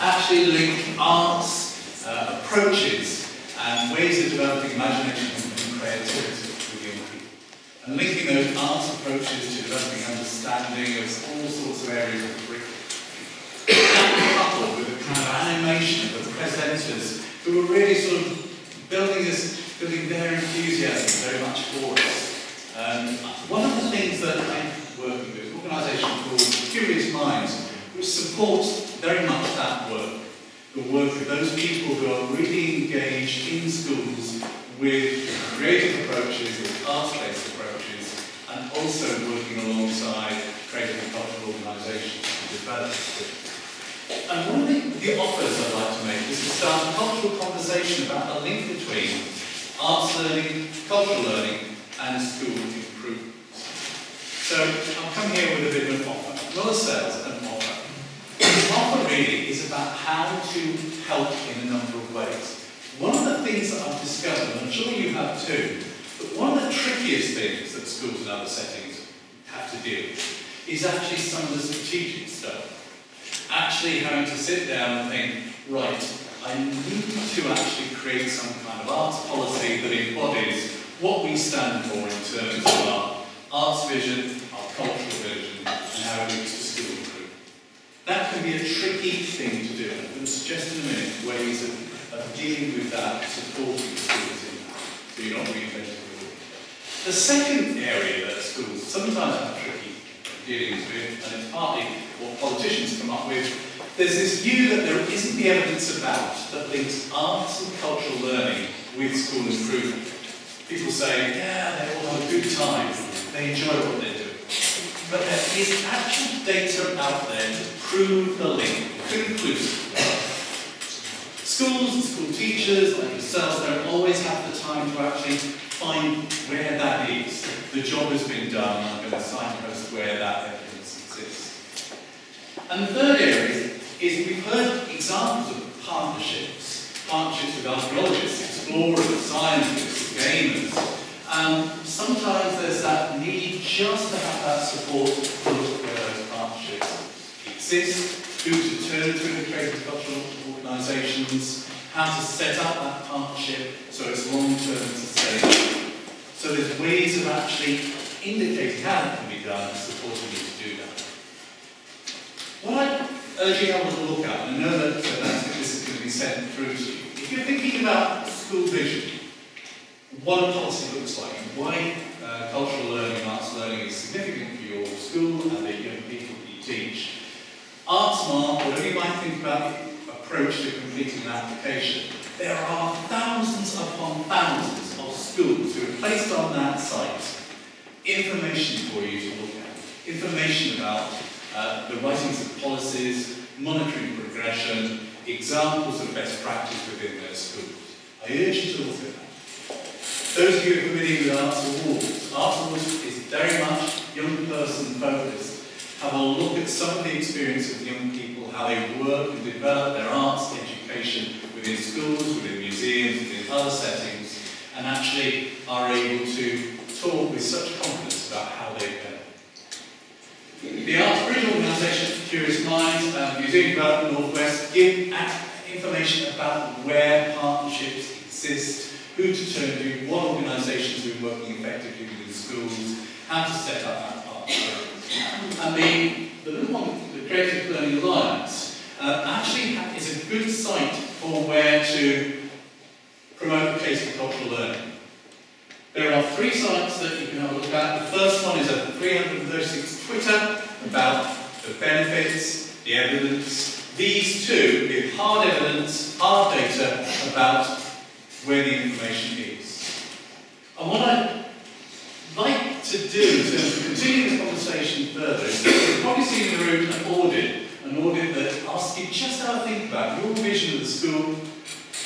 actually link arts, uh, approaches, and ways of developing imagination and creativity with young people. And linking those arts approaches to developing understanding of all sorts of areas of curriculum. coupled with the kind of animation of the presenters who were really sort of building this, building their enthusiasm very much for us. Um, one of the things that I'm working with, is an organisation called Curious Minds, which supports very much that work, the work of those people who are really engaged in schools with creative approaches, with arts-based approaches, and also working alongside creative and cultural organisations to develop skills. And one of the, the offers I'd like to make is to start a cultural conversation about the link between arts learning, cultural learning, and school improvement. So I'll come here with a bit of an offer, an offer. The offer really is about how to help in a number of ways. One of the things that I've discovered, and I'm sure you have too, but one of the trickiest things that schools and other settings have to deal with is actually some of the strategic stuff. Actually having to sit down and think, right, I need to actually create some kind of arts policy that embodies what we stand for in terms of our arts vision, our cultural vision, and how it links to school improvement. That can be a tricky thing to do. I'm going to suggest in a minute ways of, of dealing with that, supporting schools in that, so you're not reinventing the wheel. The second area that schools sometimes have tricky dealings with, and it's partly what politicians come up with, there's this view that there isn't the evidence about that links arts and cultural learning with school improvement. People say, yeah, they all have a good time, they enjoy what they're doing. But there is actual data out there to link conclusively. Schools and school teachers like yourselves don't always have the time to actually find where that is. The job has been done, I'm going to signpost where that evidence exists. And the third area is we've heard examples of partnerships, partnerships with archaeologists, explorers, scientists, gamers. Um, sometimes there's that need just to have that support to look where those partnerships exist, who to turn to in creative cultural organisations, how to set up that partnership so it's long-term sustainable. So there's ways of actually indicating how that can be done and supporting you to do that. What I urge you to look at, and I know that uh, this is going to be sent through to you, if you're thinking about school vision, what a policy looks like, and why uh, cultural learning, arts learning is significant for your school and the young people you teach. Artsmark, whatever you might think about the approach to completing an application, there are thousands upon thousands of schools who have placed on that site information for you to look at, information about uh, the writings of policies, monitoring progression, examples of best practice within their schools. I urge you to look at that. Those of you who are familiar with Arts Awards is very much young person focused. Have a look at some of the experience of young people, how they work and develop their arts education within schools, within museums, within other settings, and actually are able to talk with such confidence about how they've benefit. The Arts Bridge organisation, Curious Minds, and Museum Development Northwest give information about where partnerships exist, who to turn to, what organisations are working effectively within schools, how to set up that partnership. And the, the little one, the Creative Learning Alliance, uh, actually is a good site for where to promote the case for cultural learning. There are three sites that you can have a look at. The first one is a 336 Twitter about the benefits, the evidence, these two give hard evidence, hard data about where the information is. And what like to do terms of continuing the conversation further you've probably seen in the room an audit, an audit that asks you just how to think about your vision of the school,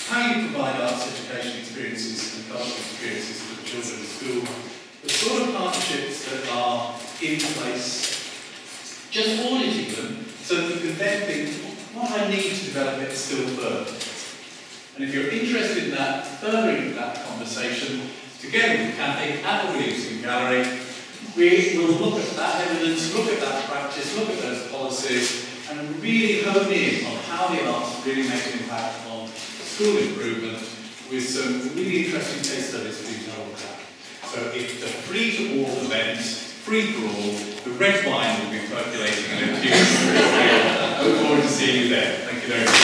how you provide arts education experiences and cultural experiences for the children in school, the sort of partnerships that are in place, just auditing them so that you can then think, what I need to develop it still further. And if you're interested in that, furthering that conversation, together with Kathy Williamson Gallery, we will look at that evidence, look at that practice, look at those policies, and really hone in on how the arts really make an impact on school improvement with some really interesting case studies for you to. So it's the free to all event, free for all, the red wine will be percolating in a few. I look forward to seeing you there. Thank you very much.